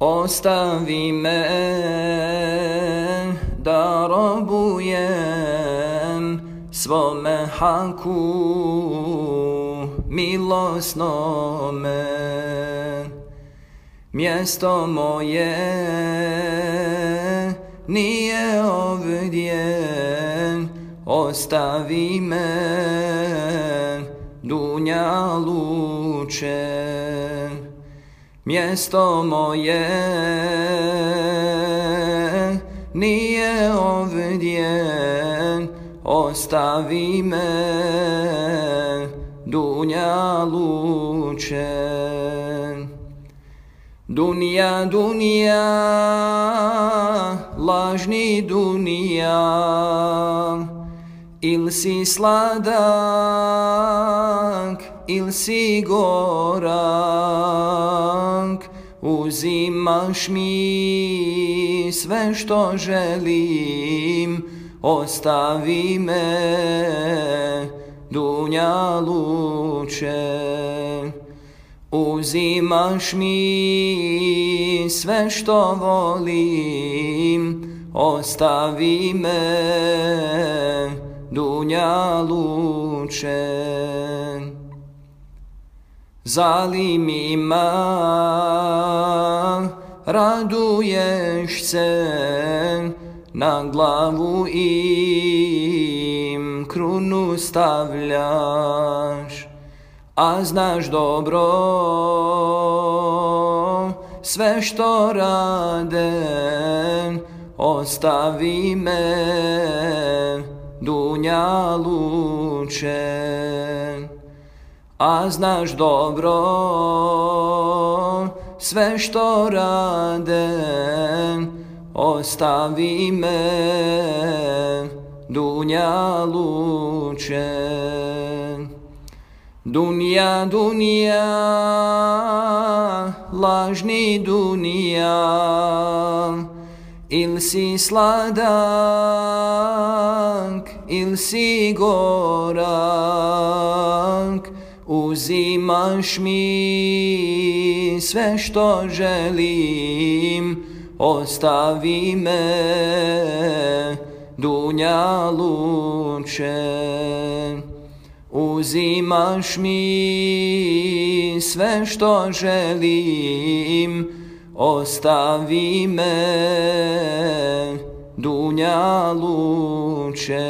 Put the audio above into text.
Ostavi me da robujem svome haku milosnome. Mjesto moje nije ovdje, ostavi me dunja luče. Mjesto moje nije ovdje, ostavi me dunja luče. Dunja, dunja, lažni dunja, il si sladak, il si gorak, uzimaš mi sve što želim, ostavi me dunja luče. Uzimaš mi sve što volim, ostavi me dunja luče. Zalimima raduješ se, na glavu im krunu stavljaš a znaš dobro sve što rade, ostavi me dunja luče. A znaš dobro sve što rade, ostavi me dunja luče. Dunja, dunja, lažni dunja, il si sladak, il si gorak, uzimaš mi sve što želim, ostavi me dunja luče. Uzimaš mi sve što želim, ostavi me dunja luče.